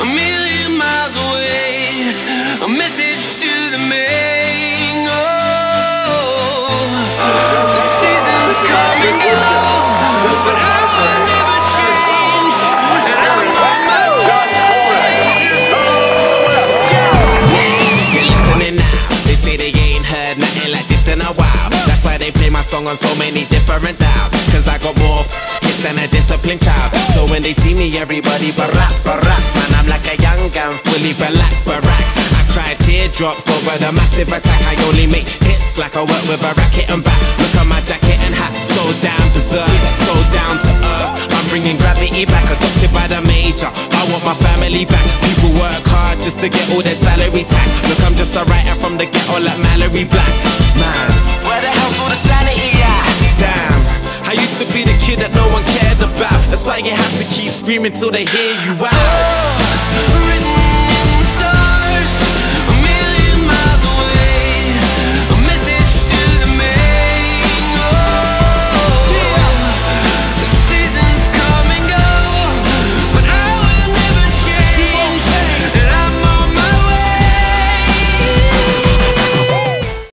a million miles away, a message to the main. Oh, the seasons come and go, but I will never change. And I'm on my way. Let's go. You're listening now, they say they ain't heard nothing like this in a while. That's why they play my song on so many different dials. Cause I got more hits than a disciplined child. So when they see me, everybody barap, barap. Teardrops over the massive attack. I only make hits like I work with a racket and back. Look at my jacket and hat, so damn berserk, so down to earth. I'm bringing gravity back, adopted by the major. I want my family back. People work hard just to get all their salary tax. Look, I'm just a writer from the ghetto like Mallory Black. Man, where the hell's all the sanity at? Damn, I used to be the kid that no one cared about. That's why you have to keep screaming till they hear you out.